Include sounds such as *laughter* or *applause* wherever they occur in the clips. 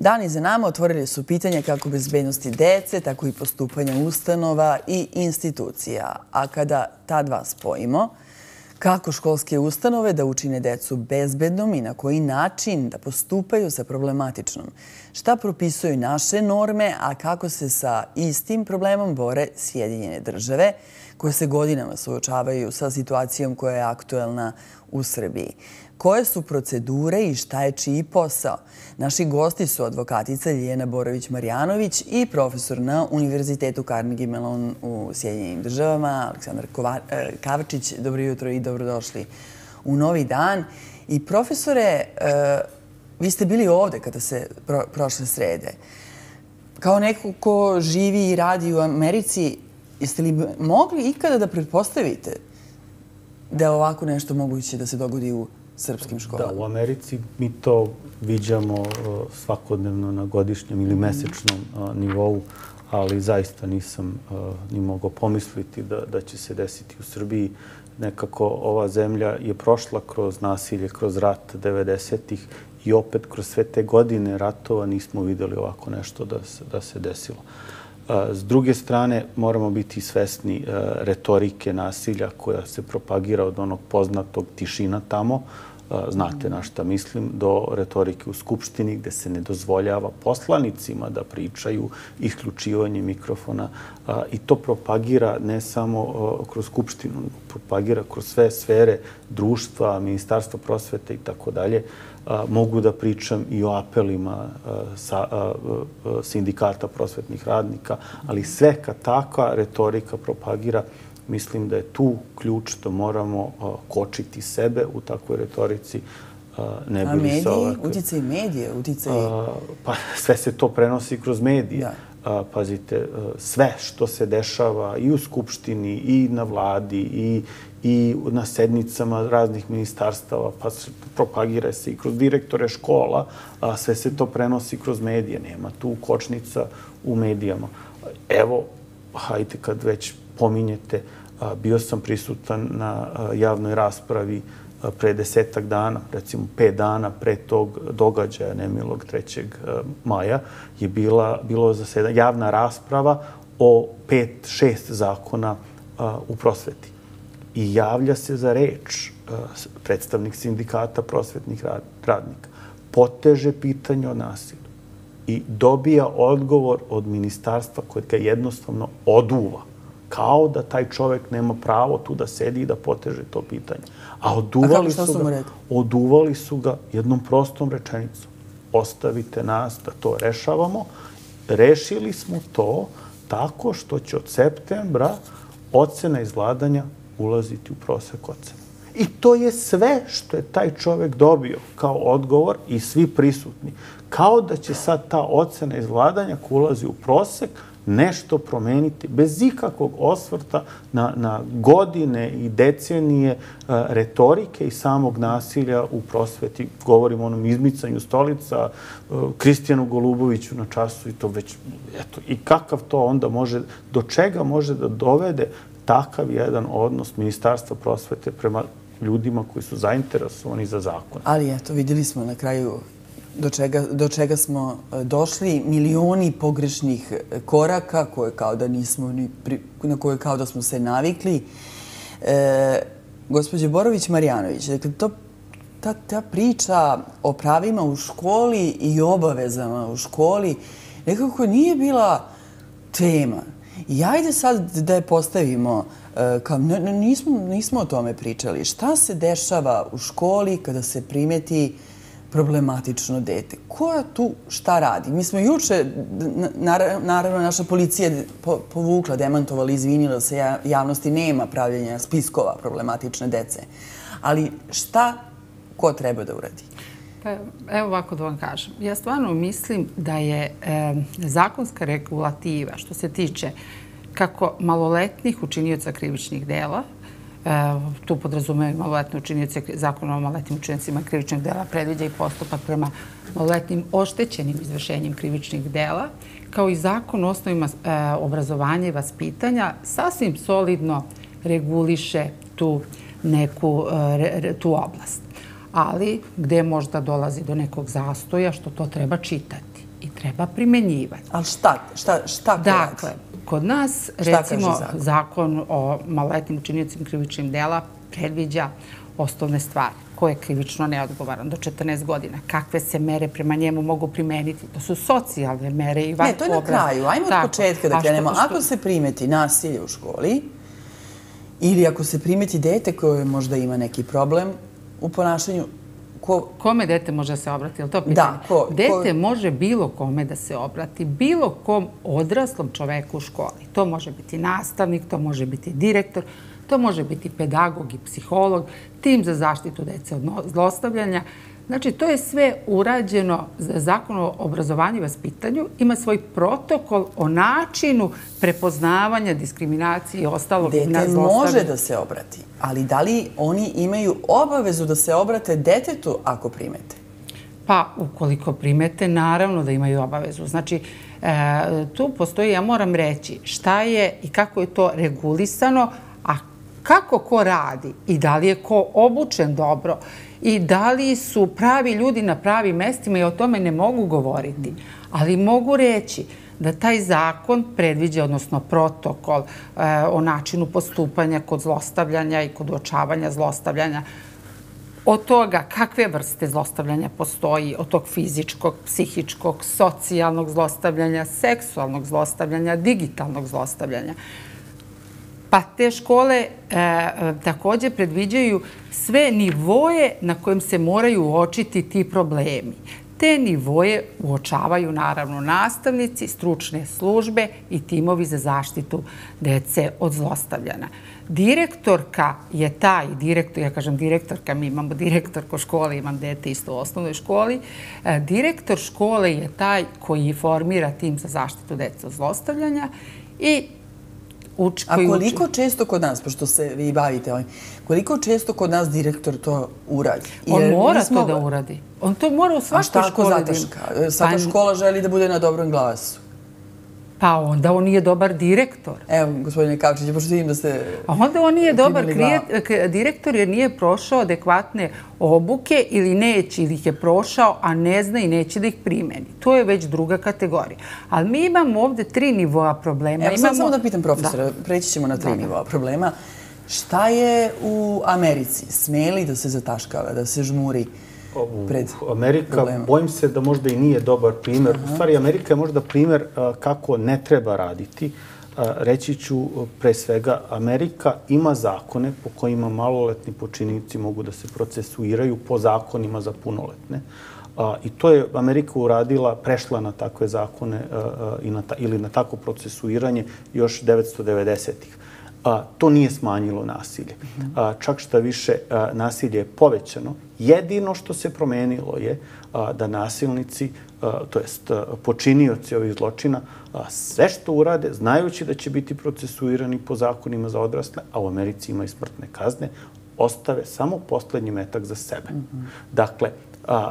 Dani za nama otvorili su pitanje kako bezbednosti dece, tako i postupanja ustanova i institucija. A kada ta dva spojimo, kako školske ustanove da učine decu bezbednom i na koji način da postupaju sa problematičnom. Šta propisuju naše norme, a kako se sa istim problemom bore Sjedinjene države, koje se godinama suočavaju sa situacijom koja je aktuelna u Srbiji koje su procedure i šta je čiji posao. Naši gosti su advokatica Ljena Borović-Marjanović i profesor na Univerzitetu Carnegie Mellon u Sjedinjenim državama, Aleksandar e, Kavačić. Dobro jutro i dobrodošli u novi dan. I profesore, e, vi ste bili ovde kada se prošle srede. Kao neko ko živi i radi u Americi, jeste li mogli ikada da pretpostavite da je ovako nešto moguće da se dogodi u srpskim školama. Da, u Americi mi to viđamo uh, svakodnevno na godišnjem ili mesečnom uh, nivou, ali zaista nisam uh, ni mogao pomisliti da će se desiti u Srbiji. Nekako ova zemlja je prošla kroz nasilje, kroz rat 90-ih i opet kroz sve te godine ratova nismo videli ovako nešto da se desilo. S druge strane, moramo biti svesni retorike nasilja koja se propagira od onog poznatog tišina tamo, znate na šta mislim, do retorike u Skupštini gde se ne dozvoljava poslanicima da pričaju isključivanje mikrofona i to propagira ne samo kroz Skupštinu, propagira kroz sve sfere društva, ministarstva prosvete i tako dalje. Mogu da pričam i o apelima sindikata prosvetnih radnika, ali sve kad takva retorika propagira mislim da je tu ključ da moramo kočiti sebe u takvoj retorici. Ne A mediji? Uticaj medije? Pa *laughs* sve se to prenosi kroz medije. Pazite, sve što se dešava i u Skupštini, i na vladi, i i na sednicama raznih ministarstava, pa propagira se i kroz direktore škola, a sve se to prenosi kroz medije. Nema tu kočnica u medijama. Evo, hajte kad već pominjete, bio sam prisutan na javnoj raspravi pre desetak dana, recimo pet dana pre tog događaja nemilog 3. maja, je bila bilo zasedan, javna rasprava o pet, šest zakona u prosveti. I javlja se za reč predstavnik sindikata prosvetnih radnika. Poteže pitanje o nasilju i dobija odgovor od ministarstva koje ga jednostavno oduva kao da taj čovjek nema pravo tu da sedi i da poteže to pitanje. A oduvali, su, ga, oduvali su ga jednom prostom rečenicom. Ostavite nas da to rešavamo. Rešili smo to tako što će od septembra ocena izvladanja ulaziti u prosek ocena. I to je sve što je taj čovjek dobio kao odgovor i svi prisutni. Kao da će sad ta ocena izvladanja ko ulazi u prosek, nešto promeniti bez ikakvog osvrta na, na godine i decenije a, retorike i samog nasilja u prosveti. Govorimo o onom izmicanju stolica, e, Kristijanu Goluboviću na času i to već, eto, i kakav to onda može, do čega može da dovede takav jedan odnos Ministarstva prosvete prema ljudima koji su zainteresovani za zakon. Ali eto, vidjeli smo na kraju do čega, do čega smo e, došli, milioni pogrešnih e, koraka koje kao da nismo ni na koje kao da smo se navikli. E, gospođe Borović-Marjanović, dakle, to, ta, ta priča o pravima u školi i obavezama u školi nekako nije bila tema. I ajde sad da je postavimo, e, kao, nismo, nismo o tome pričali. Šta se dešava u školi kada se primeti problematično dete. Ko je tu šta radi? Mi smo juče, naravno, naša policija povukla, demantovala, izvinila se, javnosti nema pravljenja spiskova problematične dece. Ali šta ko treba da uradi? Pa, evo ovako da vam kažem. Ja stvarno mislim da je zakonska regulativa što se tiče kako maloletnih učinioca krivičnih dela, tu podrazumaju maloletne učinjice zakona o maloletnim učinjicima krivičnih dela, predviđa i postupak prema maloletnim oštećenim izvršenjem krivičnih dela, kao i zakon o osnovima e, obrazovanja i vaspitanja, sasvim solidno reguliše tu neku e, tu oblast. Ali gde možda dolazi do nekog zastoja, što to treba čitati. treba primenjivati. Ali šta, šta, šta Dakle, kod nas, recimo, zakon o maloletnim učinjacima krivičnim dela predviđa osnovne stvari koje je krivično neodgovaran do 14 godina. Kakve se mere prema njemu mogu primeniti? To su socijalne mere i Ne, to je na kraju. Ajmo od početka da krenemo. Ako se primeti nasilje u školi ili ako se primeti dete koje možda ima neki problem u ponašanju, Ko... Kome dete može da se obrati? Je to pitanje? Da. Ko, dete može bilo kome da se obrati, bilo kom odraslom čoveku u školi. To može biti nastavnik, to može biti direktor, to može biti pedagog i psiholog, tim za zaštitu dece od zlostavljanja. Znači, to je sve urađeno za zakon o obrazovanju i vaspitanju. Ima svoj protokol o načinu prepoznavanja, diskriminacije i ostalog Dete može da se obrati, ali da li oni imaju obavezu da se obrate detetu ako primete? Pa, ukoliko primete, naravno da imaju obavezu. Znači, e, tu postoji, ja moram reći, šta je i kako je to regulisano, a kako ko radi i da li je ko obučen dobro i da li su pravi ljudi na pravim mestima i o tome ne mogu govoriti. Ali mogu reći da taj zakon predviđa, odnosno protokol e, o načinu postupanja kod zlostavljanja i kod uočavanja zlostavljanja, od toga kakve vrste zlostavljanja postoji, od tog fizičkog, psihičkog, socijalnog zlostavljanja, seksualnog zlostavljanja, digitalnog zlostavljanja. Pa te škole e, e, također predviđaju sve nivoje na kojem se moraju uočiti ti problemi. Te nivoje uočavaju naravno nastavnici, stručne službe i timovi za zaštitu dece od zlostavljana. Direktorka je taj, direktor, ja kažem direktorka, mi imamo direktorko škole, imam dete isto u osnovnoj školi. E, direktor škole je taj koji formira tim za zaštitu dece od zlostavljanja i uči, A koliko često kod nas, pošto se vi bavite ovim, koliko često kod nas direktor to uradi? On mora to da uradi. On to mora u svakoj školi. A šta ako zataška? Sada pa škola želi da bude na dobrom glasu. Pa onda on nije dobar direktor. Evo, gospodine Kavčić, pošto vidim da ste... A onda on nije dobar direktor jer nije prošao adekvatne obuke ili neće ili ih je prošao, a ne zna i neće da ih primeni. To je već druga kategorija. Ali mi imamo ovde tri nivoa problema. Evo, sad samo da pitam profesora, preći ćemo na tri nivoa problema. Šta je u Americi? Smeli da se zataškava, da se žmuri? Pred Amerika, bojim se da možda i nije dobar primjer. U stvari, Amerika je možda primjer kako ne treba raditi. Reći ću pre svega, Amerika ima zakone po kojima maloletni počinnici mogu da se procesuiraju po zakonima za punoletne. I to je Amerika uradila, prešla na takve zakone ili na tako procesuiranje još 1990-ih a, to nije smanjilo nasilje. A, čak što više nasilje je povećano. Jedino što se promenilo je da nasilnici, to jest počinioci ovih zločina, sve što urade, znajući da će biti procesuirani po zakonima za odrasle, a u Americi ima i smrtne kazne, ostave samo poslednji metak za sebe. Dakle,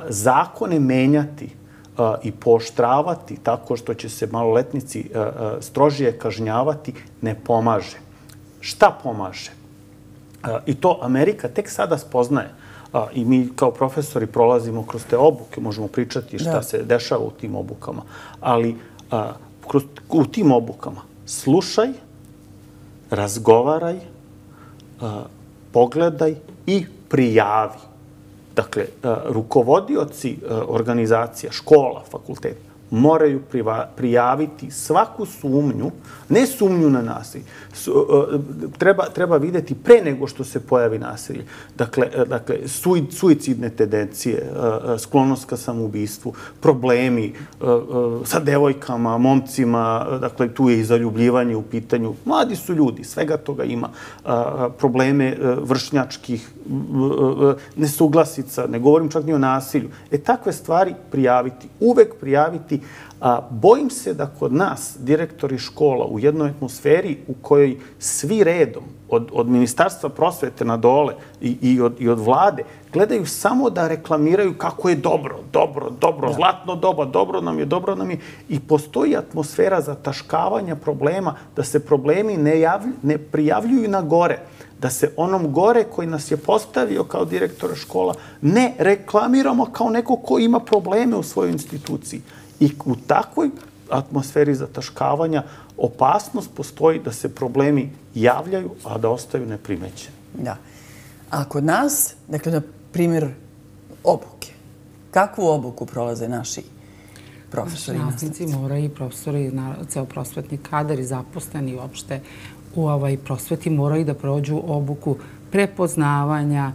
zakone menjati i poštravati tako što će se maloletnici strožije kažnjavati ne pomaže šta pomaže? I to Amerika tek sada spoznaje. I mi kao profesori prolazimo kroz te obuke, možemo pričati šta se dešava u tim obukama. Ali u tim obukama slušaj, razgovaraj, pogledaj i prijavi. Dakle, rukovodioci organizacija, škola, fakulteta, moraju prijaviti svaku sumnju, ne sumnju na nasilje, treba, treba videti pre nego što se pojavi nasilje. Dakle, e, dakle suicidne tendencije, e, e, sklonost ka samoubistvu, problemi sa devojkama, momcima, dakle, tu je i zaljubljivanje u pitanju. Mladi su ljudi, svega toga ima. Probleme vršnjačkih, nesuglasica, ne govorim čak ni o nasilju. E, takve stvari prijaviti, uvek prijaviti A, bojim se da kod nas, direktori škola, u jednoj atmosferi u kojoj svi redom, od, od ministarstva prosvete na dole i, i, od, i od vlade, gledaju samo da reklamiraju kako je dobro, dobro, dobro, zlatno doba, dobro nam je, dobro nam je. I postoji atmosfera za taškavanja problema, da se problemi ne, javlju, ne prijavljuju na gore da se onom gore koji nas je postavio kao direktora škola ne reklamiramo kao neko ko ima probleme u svojoj instituciji I u takvoj atmosferi zataškavanja opasnost postoji da se problemi javljaju, a da ostaju neprimećeni. Da. A kod nas, dakle, na primjer, obuke. Kakvu obuku prolaze naši profesori i nastavnici? mora i profesori, ceo prosvetni kadar i zaposleni uopšte u ovaj prosveti moraju da prođu obuku prepoznavanja,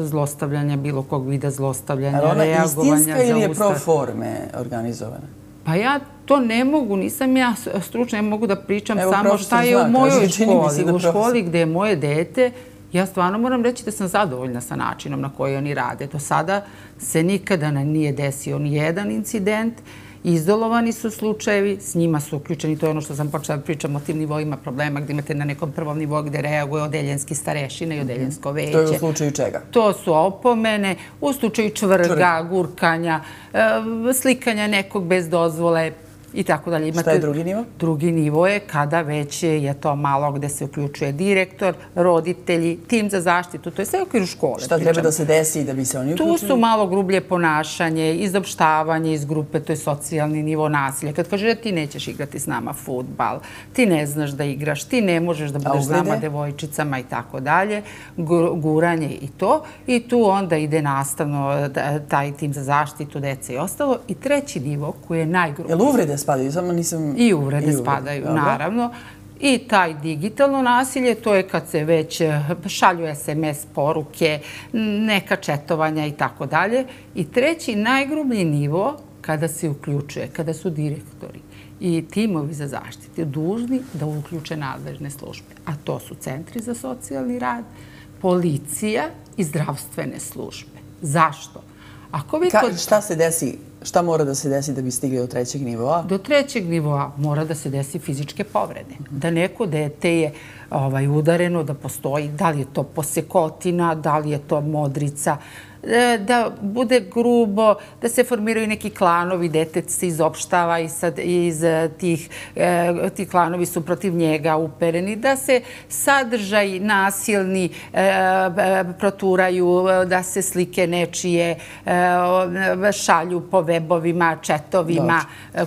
zlostavljanja, bilo kog vida zlostavljanja, reagovanja za ustav. Ali ona istinska ili je pro forme organizovana? Pa ja to ne mogu, nisam ja stručna, ja mogu da pričam samo šta je u mojoj školi. U školi gde je moje dete, ja stvarno moram reći da sam zadovoljna sa načinom na koji oni rade. Do sada se nikada nije desio ni jedan incident. Izolovani su slučajevi, s njima su uključeni, to je ono što sam počela pričam o tim nivoima problema gdje imate na nekom prvom nivou gdje reaguje odeljenski starešine i odeljensko veće. To je u slučaju čega? To su opomene, u slučaju čvrga, gurkanja, e, slikanja nekog bez dozvole, i tako dalje. Šta je drugi nivo? Drugi nivo je kada već je to malo gde se uključuje direktor, roditelji, tim za zaštitu. To je sve u okviru škole. Šta treba da se desi da bi se oni uključili? Tu su malo grublje ponašanje, izopštavanje iz grupe, to je socijalni nivo nasilja. Kad kaže da ti nećeš igrati s nama futbal, ti ne znaš da igraš, ti ne možeš da budeš s nama devojčicama i tako dalje, guranje i to. I tu onda ide nastavno taj tim za zaštitu dece i ostalo. I treći nivo koji je najgrublji. Uvrede spadaju, samo nisam... I uvrede spadaju, naravno. I taj digitalno nasilje, to je kad se već eh, šalju SMS poruke, neka četovanja i tako dalje. I treći, najgrublji nivo, kada se uključuje, kada su direktori i timovi za zaštitu dužni da uključe nadležne službe. A to su centri za socijalni rad, policija i zdravstvene službe. Zašto? Ako vi kod... Šta se desi Šta mora da se desi da bi stigli do trećeg nivoa? Do trećeg nivoa mora da se desi fizičke povrede. Da neko dete je ovaj, udareno, da postoji, da li je to posekotina, da li je to modrica, da bude grubo, da se formiraju neki klanovi, detec se izopštava i sad iz e, tih, e, ti klanovi su protiv njega upereni, da se sadržaj nasilni proturaju, da se slike nečije šalju po webovima, četovima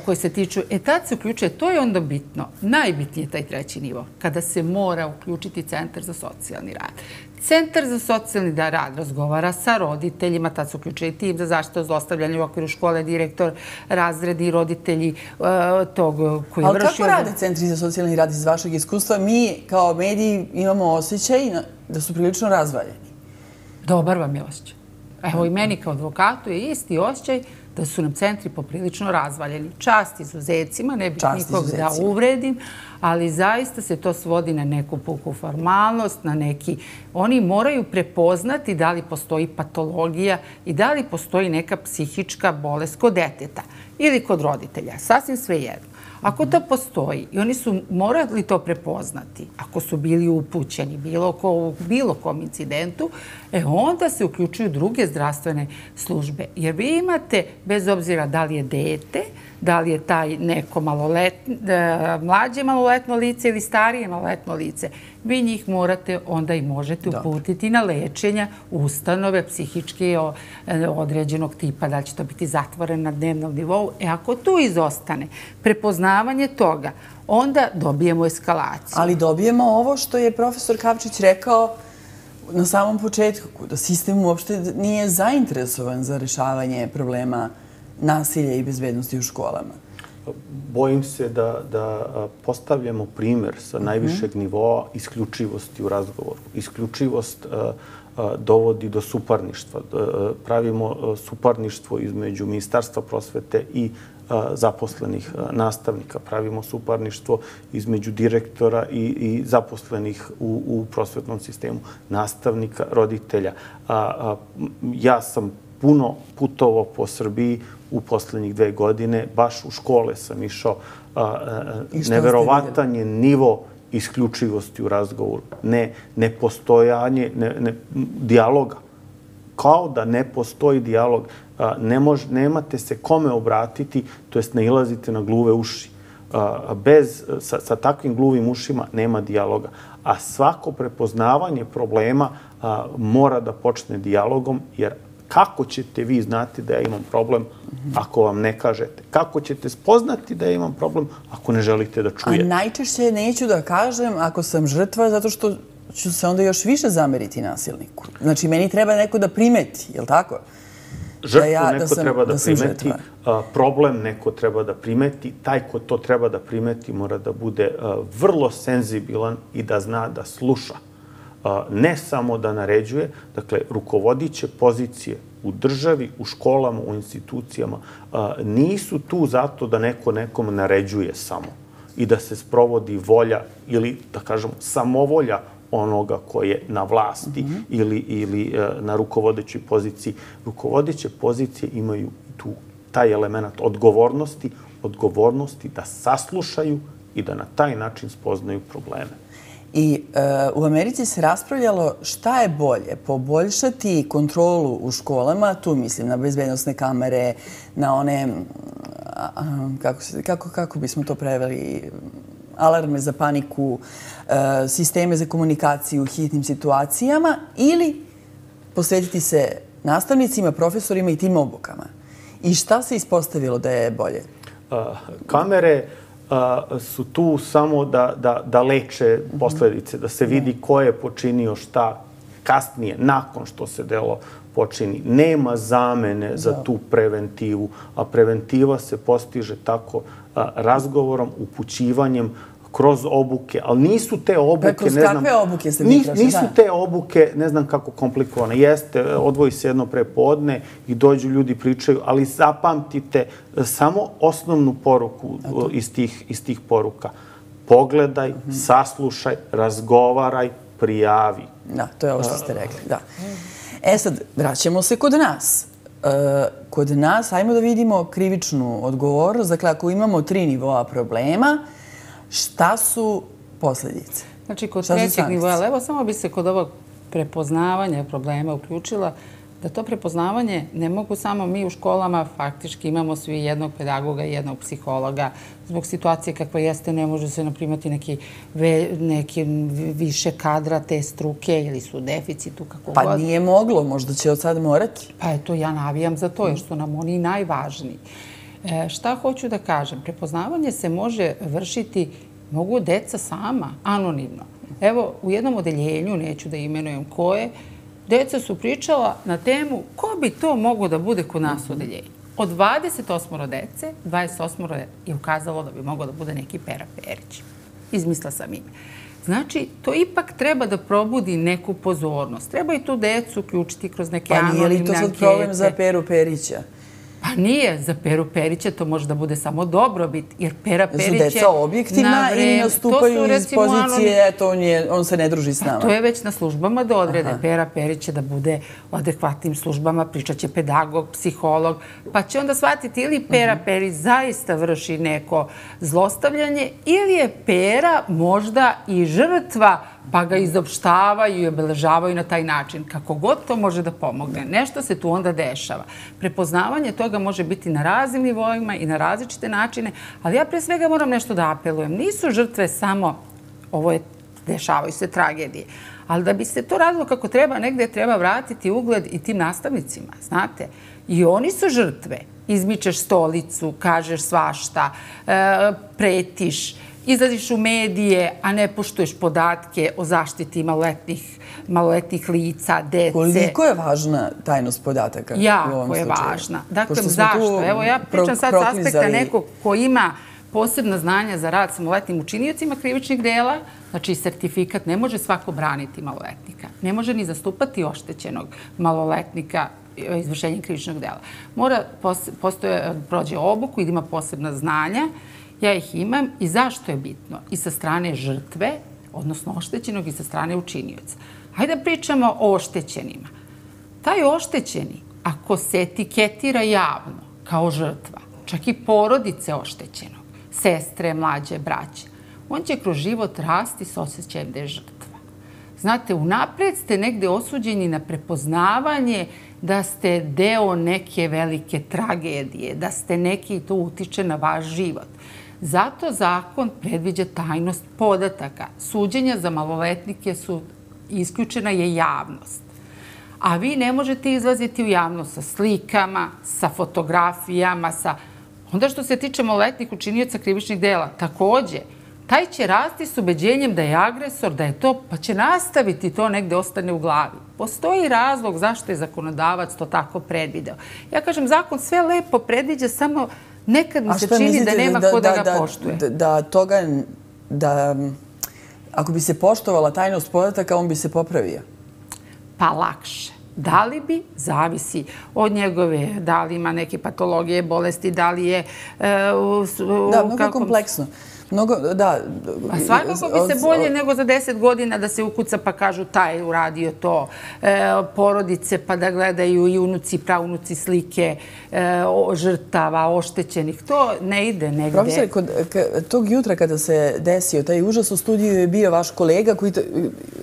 koji se tiču. E tad se uključuje, to je onda bitno, najbitnije taj treći nivo, kada se mora uključiti Centar za socijalni rad. Centar za socijalni rad razgovara sa roditeljima, tad su uključili tim za zaštitu zlostavljanja u okviru škole, direktor, razredi, roditelji uh, tog koji je vršio... Ali kako rade Centri za socijalni rad iz vašeg iskustva? Mi kao mediji imamo osjećaj da su prilično razvaljeni. Dobar vam je osjećaj. Evo i meni kao advokatu je isti osjećaj da su nam centri poprilično razvaljeni. Čast izuzecima, ne bih nikog da uvredim, ali zaista se to svodi na neku puku formalnost, na neki... Oni moraju prepoznati da li postoji patologija i da li postoji neka psihička bolest kod deteta ili kod roditelja. Sasvim sve jedno. Ako to postoji i oni su morali to prepoznati, ako su bili upućeni bilo ko, bilo kom incidentu, e onda se uključuju druge zdravstvene službe. Jer vi imate, bez obzira da li je dete, da li je taj neko maloletn, e, mlađe maloletno lice ili starije maloletno lice, vi njih morate onda i možete uputiti na lečenja ustanove psihičke e, određenog tipa, da će to biti zatvoren na dnevnom nivou. E ako tu izostane prepoznavanje toga, onda dobijemo eskalaciju. Ali dobijemo ovo što je profesor Kapčić rekao na samom početku, da sistem uopšte nije zainteresovan za rešavanje problema nasilja i bezbednosti u školama? Bojim se da, da postavljamo primjer sa mhm. najvišeg nivoa isključivosti u razgovoru. Isključivost dovodi do suparništva. Pravimo suparništvo između Ministarstva prosvete i zaposlenih nastavnika. Pravimo suparništvo između direktora i, i zaposlenih u, u prosvetnom sistemu, nastavnika, roditelja. Ja sam puno putovo po Srbiji u poslednjih dve godine. Baš u škole sam išao. Neverovatan je nivo isključivosti u razgovoru. Ne, ne postojanje ne, ne, dijaloga. Kao da ne postoji dijalog. Ne mož, nemate se kome obratiti, to jest ne ilazite na gluve uši. Bez, sa, sa takvim gluvim ušima nema dijaloga. A svako prepoznavanje problema mora da počne dijalogom, jer kako ćete vi znati da ja imam problem ako vam ne kažete? Kako ćete spoznati da imam problem ako ne želite da čujete? A najčešće neću da kažem ako sam žrtva zato što ću se onda još više zameriti nasilniku. Znači, meni treba neko da primeti, je li tako? Žrtvu ja, neko sam, treba da, da primeti, a, problem neko treba da primeti, taj ko to treba da primeti mora da bude a, vrlo senzibilan i da zna da sluša. Ne samo da naređuje, dakle, rukovodiće pozicije u državi, u školama, u institucijama, nisu tu zato da neko nekom naređuje samo i da se sprovodi volja ili, da kažemo, samovolja onoga ko je na vlasti mm -hmm. ili, ili uh, na rukovodećoj poziciji. Rukovodeće pozicije imaju tu taj element odgovornosti, odgovornosti da saslušaju i da na taj način spoznaju probleme. I e, u Americi se raspravljalo šta je bolje, poboljšati kontrolu u školama, tu mislim na bezbednostne kamere, na one, kako, se, kako, kako bismo to preveli, alarme za paniku, e, sisteme za komunikaciju u hitnim situacijama ili posvetiti se nastavnicima, profesorima i tim obukama. I šta se ispostavilo da je bolje? E, kamere su tu samo da, da, da leče posledice, da se vidi ko je počinio šta kasnije, nakon što se delo počini. Nema zamene za tu preventivu, a preventiva se postiže tako razgovorom, upućivanjem, kroz obuke, ali nisu te obuke, pa kroz ne znam... kakve obuke ste mi prošli? Nisu te obuke, ne znam kako komplikovane. Jeste, odvoji se jedno prepodne i dođu ljudi pričaju, ali zapamtite samo osnovnu poruku iz tih, iz tih poruka. Pogledaj, mhm. saslušaj, razgovaraj, prijavi. Da, to je ovo što ste rekli, da. E sad, vraćamo se kod nas. E, kod nas, ajmo da vidimo krivičnu odgovornost. Dakle, ako imamo tri nivoa problema, Šta su posljedice? Znači, kod trećeg nivoa, evo samo bi se kod ovog prepoznavanja problema uključila da to prepoznavanje ne mogu samo mi u školama, faktički imamo svi jednog pedagoga i jednog psihologa. Zbog situacije kakva jeste, ne može se naprimati neki, neki više kadra te struke ili su deficitu, kako pa god. Pa nije moglo, možda će od sad morati. Pa eto, ja navijam za to, jer su nam oni najvažniji. E, šta hoću da kažem? Prepoznavanje se može vršiti, mogu deca sama, anonimno. Evo, u jednom odeljenju, neću da imenujem koje, deca su pričala na temu ko bi to mogo da bude kod nas u odeljenju. Od 28 dece, 28 je ukazalo da bi mogo da bude neki Pera Perić. Izmisla sam ime. Znači, to ipak treba da probudi neku pozornost. Treba i tu decu uključiti kroz neke anonimne ankete. Pa nije li to sad problem za Peru Perića? Pa nije, za Peru Perića to može da bude samo dobro bit, jer Pera Perić je... Su deca objektivna ili nastupaju iz pozicije, eto, on, je, on se ne druži s pa nama? Pa to je već na službama da odrede. Pera Perić će da bude u adekvatnim službama, pričat će pedagog, psiholog, pa će onda shvatiti ili Pera uh Perić zaista vrši neko zlostavljanje ili je Pera možda i žrtva pa ga izopštavaju i obeležavaju na taj način. Kako god to može da pomogne. Nešto se tu onda dešava. Prepoznavanje toga može biti na raznim nivoima i na različite načine, ali ja pre svega moram nešto da apelujem. Nisu žrtve samo, ovo je, dešavaju se tragedije, ali da bi se to radilo kako treba, negde treba vratiti ugled i tim nastavnicima, znate. I oni su žrtve. Izmičeš stolicu, kažeš svašta, e, pretiš, izlaziš u medije, a ne poštuješ podatke o zaštiti maloletnih, maloletnih lica, dece. Koliko je važna tajnost podataka jako u ovom slučaju? Jako je važna. Dakle, zašto? Evo, ja pričam sad s aspekta nekog ko ima posebna znanja za rad sa maloletnim učinijocima krivičnih dela, znači sertifikat ne može svako braniti maloletnika. Ne može ni zastupati oštećenog maloletnika izvršenjem krivičnog dela. Mora postoje, prođe obuku i ima posebna znanja Ja ih imam i zašto je bitno? I sa strane žrtve, odnosno oštećenog, i sa strane učinioca. Hajde da pričamo o oštećenima. Taj oštećeni, ako se etiketira javno kao žrtva, čak i porodice oštećenog, sestre, mlađe, braće, on će kroz život rasti s osjećajem da je žrtva. Znate, unapred ste negde osuđeni na prepoznavanje da ste deo neke velike tragedije, da ste neki to utiče na vaš život. Zato zakon predviđa tajnost podataka. Suđenja za maloletnike su isključena je javnost. a vi ne možete izlaziti u javnost sa slikama, sa fotografijama, sa... Onda što se tiče maloletnih učinioca krivičnih dela, takođe, taj će rasti s ubeđenjem da je agresor, da je to, pa će nastaviti to negde ostane u glavi. Postoji razlog zašto je zakonodavac to tako predvideo. Ja kažem, zakon sve lepo predviđa, samo nekad mi se čini da nema ko da ga poštuje. Da toga, da ako bi se poštovala tajnost podataka, on bi se popravio? Pa lakše. Da li bi, zavisi od njegove, da li ima neke patologije, bolesti, da li je... Da, mnogo kompleksno. Mnogo, da. A svakako bi se bolje nego za deset godina da se ukuca pa kažu taj je uradio to. E, porodice pa da gledaju i unuci, praunuci slike e, žrtava, oštećenih. To ne ide negde. Profesor, kod, tog jutra kada se desio taj užas u studiju je bio vaš kolega koji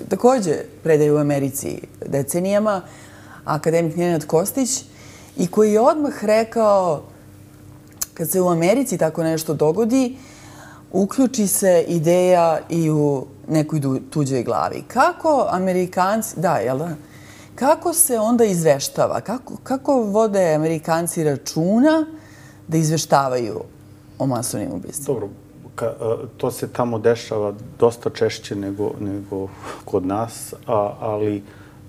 takođe predaje u Americi decenijama, akademik Nenad Kostić, i koji je odmah rekao kad se u Americi tako nešto dogodi, uključi se ideja i u nekoj tuđoj glavi. Kako Amerikanci, da, jel da? Kako se onda izveštava? Kako, kako vode Amerikanci računa da izveštavaju o masovnim ubistvima? Dobro, ka, to se tamo dešava dosta češće nego, nego kod nas, a, ali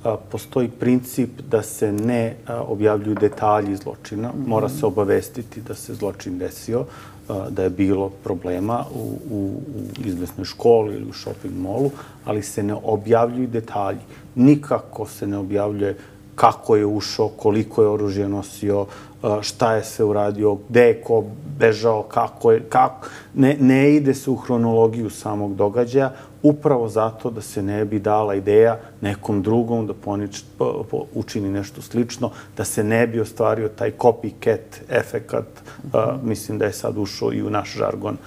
a, postoji princip da se ne a, objavljuju detalji zločina. Mora se obavestiti da se zločin desio da je bilo problema u, u, u izvesnoj školi ili u shopping molu, ali se ne objavljuju detalji. Nikako se ne objavljuje kako je ušao, koliko je oružje nosio, šta je se uradio, gde je ko bežao, kako je, kako. Ne, ne ide se u hronologiju samog događaja, upravo zato da se ne bi dala ideja nekom drugom da ponič, po, po, učini nešto slično, da se ne bi ostvario taj copycat efekat, uh, mislim da je sad ušao i u naš žargon,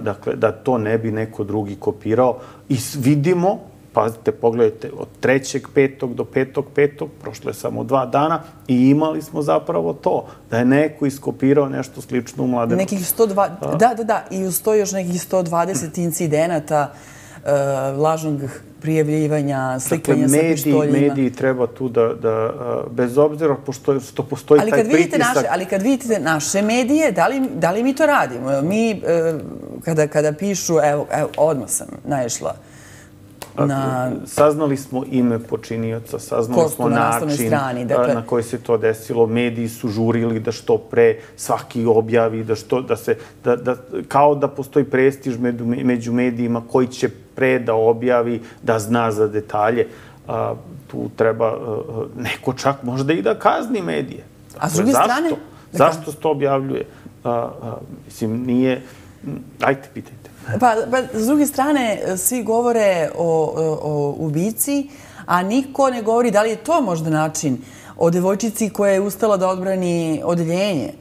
dakle, da to ne bi neko drugi kopirao. I vidimo, pazite, pogledajte, od trećeg petog do petog petog, prošlo je samo dva dana i imali smo zapravo to, da je neko iskopirao nešto slično u mladenosti. Nekih 102, da, da, da, i uz to još nekih 120 incidenata lažnog prijavljivanja, slikanja dakle, mediji, sa pištoljima. Mediji treba tu da, da bez obzira pošto to postoji ali taj pritisak... Naše, ali kad vidite naše medije, da li, da li mi to radimo? Mi, uh, kada, kada pišu, evo, evo, odmah sam naišla, Na... Saznali smo ime počinioca, saznali smo način strani, dakle... na koji se to desilo. Mediji su žurili da što pre svaki objavi, da što, da se, da, da, kao da postoji prestiž među, među medijima koji će pre da objavi, da zna za detalje. A, tu treba neko čak možda i da kazni medije. A s druge strane? Zašto se to objavljuje? A, a, mislim, nije... Ajte, pitajte. Pa, pa, s druge strane, svi govore o, o, ubici, a niko ne govori da li je to možda način o devojčici koja je ustala da odbrani odeljenje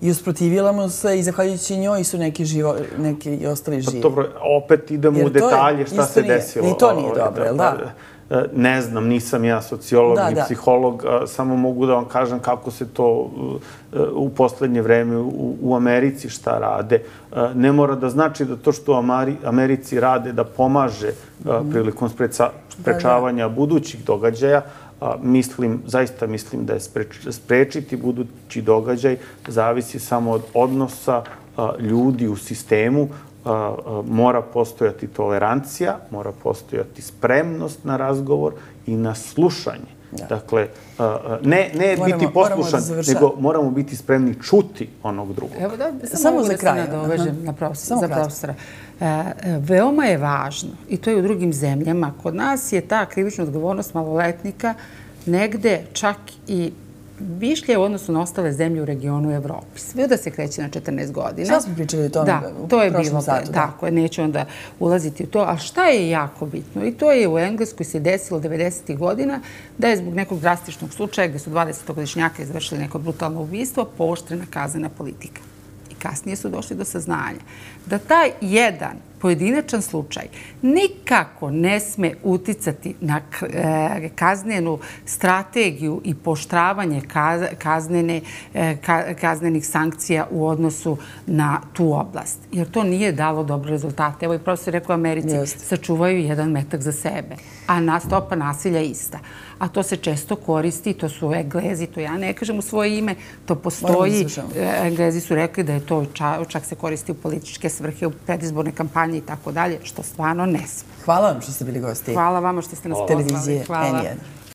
i usprotivila mu se i zahvaljujući njoj su neki, živo, neki ostali pa živi. Pa, dobro, opet idemo u detalje šta se desilo. Ni to nije ovaj, dobro, jel da? Pa, E, ne znam, nisam ja sociolog ni psiholog, samo mogu da vam kažem kako se to e, u poslednje vreme u Americi šta rade. Ne mora da znači da to što u Americi rade da pomaže mhm. prilikom sprečavanja budućih događaja, mislim, zaista mislim da je sprečiti budući događaj zavisi samo od odnosa ljudi u sistemu, mora postojati tolerancija, mora postojati spremnost na razgovor i na slušanje. Dakle, ne, ne biti poslušan, nego moramo biti spremni čuti onog drugog. Evo da, samo, za kraj. Da na profesora, za profesora. E, e, veoma je važno, i to je u drugim zemljama, kod nas je ta krivična odgovornost maloletnika negde čak i višlje u odnosu na ostale zemlje u regionu Evropi. Sve da se kreće na 14 godina. Šta smo pričali o tome da, to je bilo, satu? Tako je, neću onda ulaziti u to. Ali šta je jako bitno? I to je u Engleskoj se desilo 90. godina da je zbog nekog drastičnog slučaja gde su 20-godišnjaka izvršili neko brutalno ubistvo pooštrena kazana politika. I kasnije su došli do saznanja da taj jedan pojedinačan slučaj nikako ne sme uticati na e, kaznenu strategiju i poštravanje kaznene, e, kaznenih sankcija u odnosu na tu oblast. Jer to nije dalo dobre rezultate. Evo i profesor rekao Americi, sačuvaju jedan metak za sebe, a na stopa nasilja ista a to se često koristi, to su Englezi, to ja ne kažem u svoje ime, to postoji. E, Englezi su rekli da je to čak se koristi u političke svrhe, u predizborne kampanje i tako dalje, što stvarno ne sme. Hvala vam što ste bili gosti. Hvala vama što ste nas pozvali. Televizije N1.